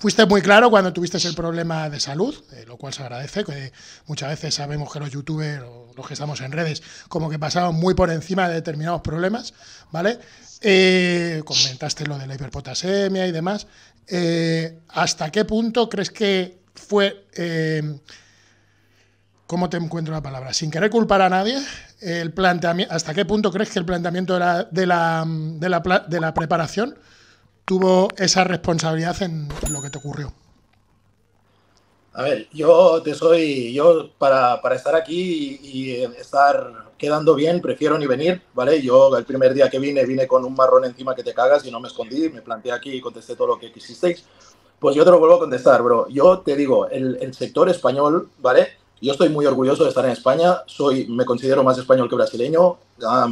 Fuiste muy claro cuando tuviste el problema de salud, eh, lo cual se agradece, que muchas veces sabemos que los youtubers o los que estamos en redes como que pasamos muy por encima de determinados problemas, ¿vale? Eh, comentaste lo de la hiperpotasemia y demás. Eh, ¿Hasta qué punto crees que fue... ¿Cómo te encuentro la palabra? Sin querer culpar a nadie, el planteamiento, ¿hasta qué punto crees que el planteamiento de la, de la, de la, de la preparación tuvo esa responsabilidad en lo que te ocurrió? A ver, yo te soy, yo para, para estar aquí y, estar quedando bien, prefiero ni venir, ¿vale? Yo el primer día que vine, vine con un marrón encima que te cagas y no me escondí, me planteé aquí y contesté todo lo que quisisteis. Pues yo te lo vuelvo a contestar, bro. Yo te digo, el, el sector español, ¿vale? Yo estoy muy orgulloso de estar en España, soy, me considero más español que brasileño.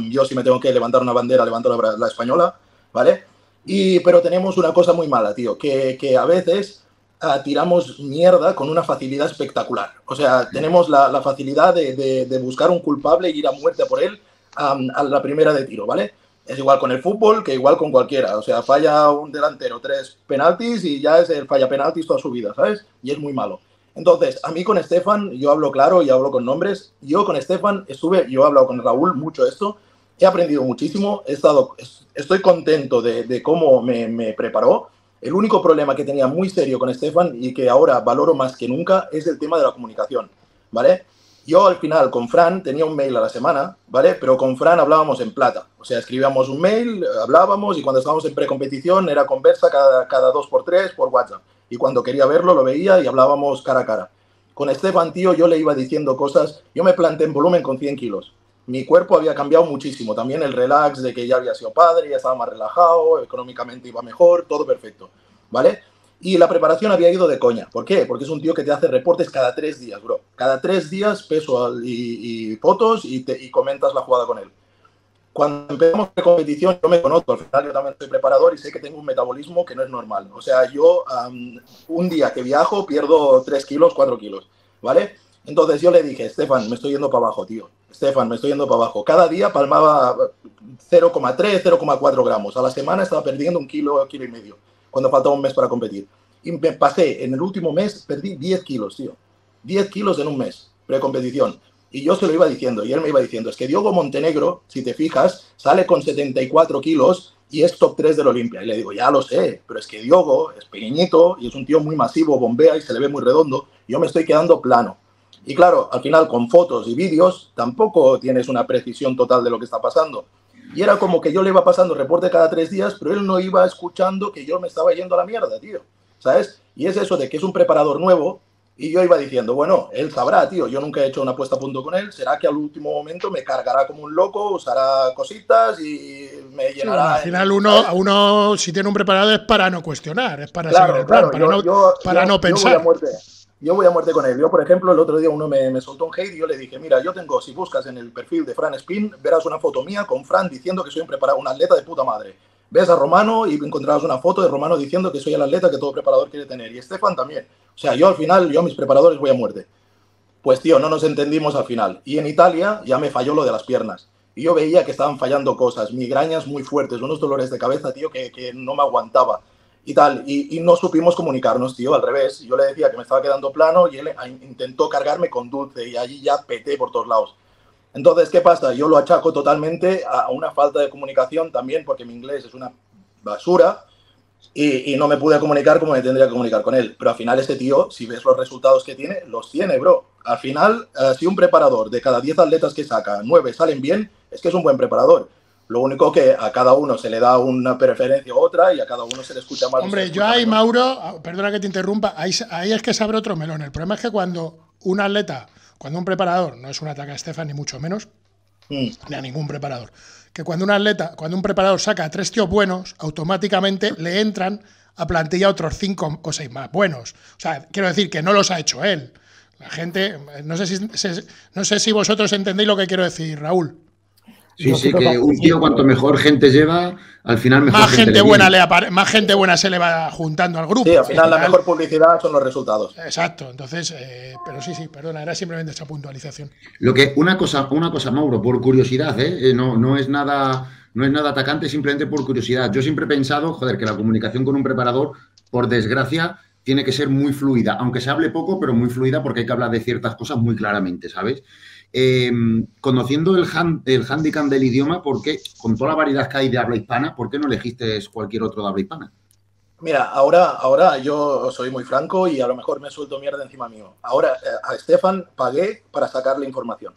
yo si me tengo que levantar una bandera, levanto la, la española, ¿vale? Y, pero tenemos una cosa muy mala, tío, que, que a veces uh, tiramos mierda con una facilidad espectacular. O sea, tenemos la, la facilidad de, de, de, buscar un culpable y ir a muerte por él um, a la primera de tiro, ¿vale? Es igual con el fútbol que igual con cualquiera. O sea, falla un delantero tres penaltis y ya es el falla penaltis toda su vida, ¿sabes? Y es muy malo. Entonces, a mí con Estefan, yo hablo claro y hablo con nombres. Yo con Estefan estuve, yo he hablado con Raúl mucho esto, he aprendido muchísimo, he estado, estoy contento de, de cómo me, me, preparó. El único problema que tenía muy serio con Estefan y que ahora valoro más que nunca es el tema de la comunicación, ¿vale? Yo al final con Fran tenía un mail a la semana, ¿vale? Pero con Fran hablábamos en plata. O sea, escribíamos un mail, hablábamos y cuando estábamos en precompetición era conversa cada, cada dos por tres por WhatsApp. Y cuando quería verlo lo veía y hablábamos cara a cara. Con Estefan, tío, yo le iba diciendo cosas. Yo me planté en volumen con 100 kilos mi cuerpo había cambiado muchísimo. También el relax de que ya había sido padre, ya estaba más relajado, económicamente iba mejor, todo perfecto, ¿vale? Y la preparación había ido de coña. ¿Por qué? Porque es un tío que te hace reportes cada tres días, bro. Cada tres días peso y, fotos y, te, comentas la jugada con él. Cuando empezamos la competición, yo me conozco, al final yo también soy preparador y sé que tengo un metabolismo que no es normal. O sea, yo un día que viajo pierdo 3 kilos, 4 kilos, ¿vale? Entonces yo le dije, Estefan, me estoy yendo para abajo, tío. Estefan, me estoy yendo para abajo. Cada día palmaba 0,3, 0,4 gramos. A la semana estaba perdiendo un kilo, kilo y medio, cuando faltaba un mes para competir. Y me pasé, en el último mes, perdí 10 kilos, tío. 10 kilos en un mes, precompetición. Y yo se lo iba diciendo, y él me iba diciendo, es que Diogo Montenegro, si te fijas, sale con 74 kilos y es top 3 del Olimpia. Y le digo, ya lo sé, pero es que Diogo es pequeñito y es un tío muy masivo, bombea y se le ve muy redondo. Yo me estoy quedando plano. Y claro, al final con fotos y vídeos tampoco tienes una precisión total de lo que está pasando. Y era como que yo le iba pasando reporte cada tres días, pero él no iba escuchando que yo me estaba yendo a la mierda, tío. ¿Sabes? Y es eso de que es un preparador nuevo y yo iba diciendo, bueno, él sabrá, tío, yo nunca he hecho una puesta a punto con él, será que al último momento me cargará como un loco, usará cositas y me llenará. Sí, al final uno, a uno, si tiene un preparador es para no cuestionar, es para claro, seguir el plan, claro, para, yo, no, yo, para yo, no pensar yo voy a muerte con él. Yo, por ejemplo, el otro día uno me, me, soltó un hate y yo le dije, mira, yo tengo, si buscas en el perfil de Fran Spin, verás una foto mía con Fran diciendo que soy un, preparado, un atleta de puta madre. Ves a Romano y encontrarás una foto de Romano diciendo que soy el atleta que todo preparador quiere tener. Y Estefan también. O sea, yo al final, yo a mis preparadores voy a muerte. Pues tío, no nos entendimos al final. Y en Italia ya me falló lo de las piernas. Y yo veía que estaban fallando cosas, migrañas muy fuertes, unos dolores de cabeza, tío, que, que no me aguantaba y tal, y, y, no supimos comunicarnos, tío, al revés. Yo le decía que me estaba quedando plano y él intentó cargarme con dulce y allí ya peté por todos lados. Entonces, ¿qué pasa? Yo lo achaco totalmente a una falta de comunicación también porque mi inglés es una basura y, y, no me pude comunicar como me tendría que comunicar con él. Pero al final este tío, si ves los resultados que tiene, los tiene, bro. Al final, uh, si un preparador de cada 10 atletas que saca, 9 salen bien, es que es un buen preparador. Lo único que a cada uno se le da una preferencia u otra y a cada uno se le escucha más. Hombre, yo ahí, Mauro, ah, perdona que te interrumpa, ahí, ahí, es que se abre otro melón. El problema es que cuando un atleta, cuando un preparador, no es un ataque a Estefan ni mucho menos, mm. ni a ningún preparador, que cuando un atleta, cuando un preparador saca a tres tíos buenos, automáticamente le entran a plantilla otros cinco o seis más buenos. O sea, quiero decir que no los ha hecho él. La gente, no sé si, no sé si vosotros entendéis lo que quiero decir, Raúl. Sí, sí, que un tío cuanto mejor gente lleva, al final mejor más gente, gente buena le más gente buena se le va juntando al grupo. Sí, al final la mejor publicidad son los resultados. Exacto, entonces, eh, pero sí, sí, perdona, era simplemente esa puntualización. Lo que una cosa, una cosa, Mauro, por curiosidad, ¿eh? no, no es nada, no es nada atacante, simplemente por curiosidad. Yo siempre he pensado, joder, que la comunicación con un preparador, por desgracia, tiene que ser muy fluida, aunque se hable poco, pero muy fluida porque hay que hablar de ciertas cosas muy claramente, ¿sabes? Em, conociendo el, el handicap del idioma, ¿por qué, con toda la variedad que hay de habla hispana, ¿por qué no elegiste cualquier otro de habla hispana? Mira, ahora, ahora yo soy muy franco y a lo mejor me suelto mierda encima mío. Ahora eh, a Estefan pagué para sacarle información.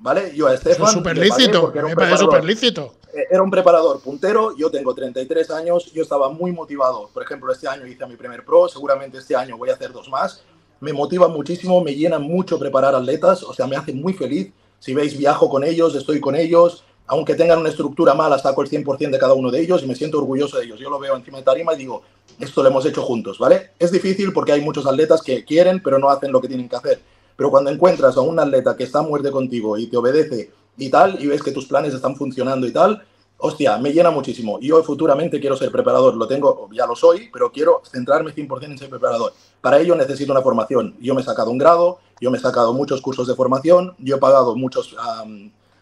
¿Vale? Yo a Estefan. Súper lícito, era un, super lícito. Eh, era un preparador puntero, yo tengo 33 años, yo estaba muy motivado. Por ejemplo, este año hice mi primer pro, seguramente este año voy a hacer dos más. Me motiva muchísimo, me llena mucho preparar atletas, o sea, me hace muy feliz. Si veis, viajo con ellos, estoy con ellos, aunque tengan una estructura mala, saco el 100% de cada uno de ellos y me siento orgulloso de ellos. Yo lo veo encima de tarima y digo, esto lo hemos hecho juntos, ¿vale? Es difícil porque hay muchos atletas que quieren, pero no hacen lo que tienen que hacer. Pero cuando encuentras a un atleta que está a muerte contigo y te obedece y tal, y ves que tus planes están funcionando y tal, hostia, me llena muchísimo. Yo futuramente quiero ser preparador, lo tengo, ya lo soy, pero quiero centrarme 100% en ser preparador. Para ello necesito una formación. Yo me he sacado un grado, yo me he sacado muchos cursos de formación, yo he pagado muchos,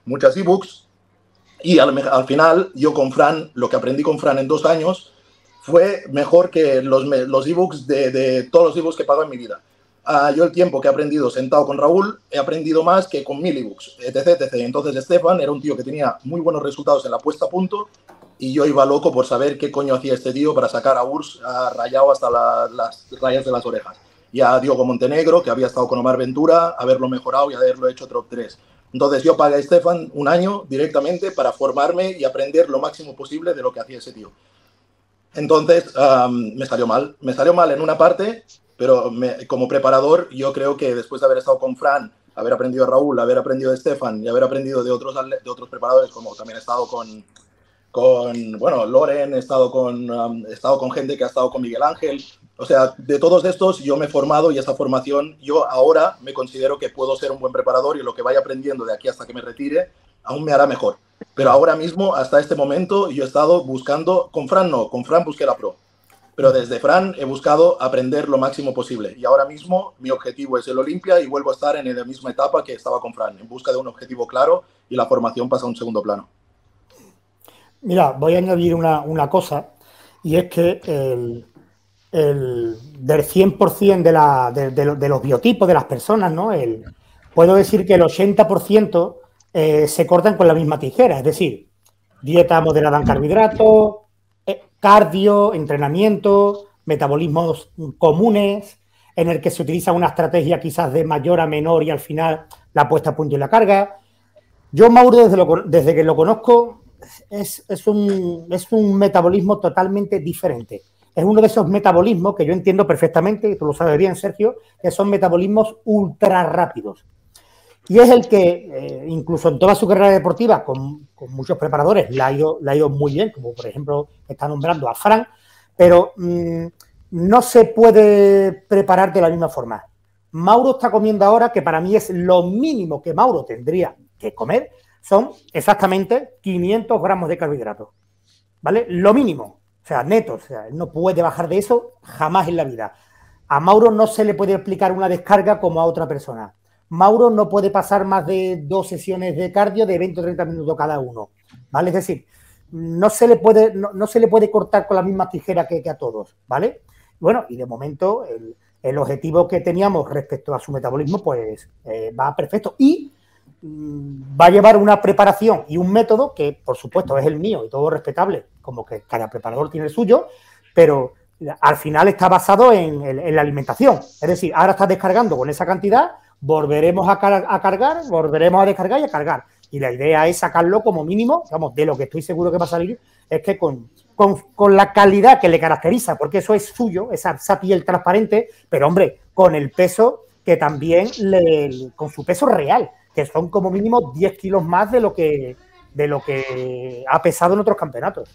muchas ebooks y al, final, yo con Fran, lo que aprendí con Fran en dos años fue mejor que los, los ebooks de, de todos los ebooks que pago en mi vida. Ah, yo el tiempo que he aprendido sentado con Raúl, he aprendido más que con mil ebooks, etc, etc. Entonces Estefan era un tío que tenía muy buenos resultados en la puesta a punto y yo iba loco por saber qué coño hacía este tío para sacar a Urs rayado hasta las rayas de las orejas. Y a Diogo Montenegro, que había estado con Omar Ventura, haberlo mejorado y haberlo hecho top 3. Entonces yo pagué a Estefan un año directamente para formarme y aprender lo máximo posible de lo que hacía ese tío. Entonces me salió mal. Me salió mal en una parte, pero como preparador yo creo que después de haber estado con Fran, haber aprendido de Raúl, haber aprendido de Estefan y haber aprendido de otros, de otros preparadores, como también he estado con, con bueno, Loren, he estado con, he estado con gente que ha estado con Miguel Ángel, o sea, de todos estos yo me he formado y esa formación yo ahora me considero que puedo ser un buen preparador y lo que vaya aprendiendo de aquí hasta que me retire aún me hará mejor. Pero ahora mismo, hasta este momento, yo he estado buscando, con Fran no, con Fran busqué la pro. Pero desde Fran he buscado aprender lo máximo posible. Y ahora mismo mi objetivo es el Olimpia y vuelvo a estar en la misma etapa que estaba con Fran, en busca de un objetivo claro y la formación pasa a un segundo plano. Mira, voy a añadir una, cosa y es que el, el, del 100% de, la, de, los biotipos de las personas, ¿no? El, puedo decir que el 80% eh, se cortan con la misma tijera, es decir, dieta moderada en carbohidratos, cardio, entrenamiento, metabolismos comunes, en el que se utiliza una estrategia quizás de mayor a menor y al final la puesta a punto y la carga. Yo, Mauro, desde, desde que lo conozco, es, es, un, es un metabolismo totalmente diferente es uno de esos metabolismos que yo entiendo perfectamente, y tú lo sabes bien, Sergio, que son metabolismos ultra rápidos. Y es el que, eh, incluso en toda su carrera deportiva, con, muchos preparadores, le ha, ido, ha, ido, muy bien, como por ejemplo está nombrando a Frank, pero mm, no se puede preparar de la misma forma. Mauro está comiendo ahora, que para mí es lo mínimo que Mauro tendría que comer, son exactamente 500 gramos de carbohidratos. ¿Vale? Lo mínimo. O sea, neto, o sea, no puede bajar de eso jamás en la vida. A Mauro no se le puede explicar una descarga como a otra persona. Mauro no puede pasar más de dos sesiones de cardio de 20 o 30 minutos cada uno. ¿Vale? Es decir, no se le puede, no, se le puede cortar con la misma tijera que, a todos, ¿vale? Bueno, y de momento el, objetivo que teníamos respecto a su metabolismo, pues eh, va perfecto. Y va a llevar una preparación y un método que, por supuesto, es el mío y todo respetable, como que cada preparador tiene el suyo, pero al final está basado en, la alimentación. Es decir, ahora estás descargando con esa cantidad, volveremos a, cargar, volveremos a descargar y a cargar. Y la idea es sacarlo como mínimo, digamos, de lo que estoy seguro que va a salir, es que con, con, la calidad que le caracteriza, porque eso es suyo, esa, esa piel transparente, pero hombre, con el peso que también con su peso real que son como mínimo 10 kilos más de lo que, de lo que ha pesado en otros campeonatos.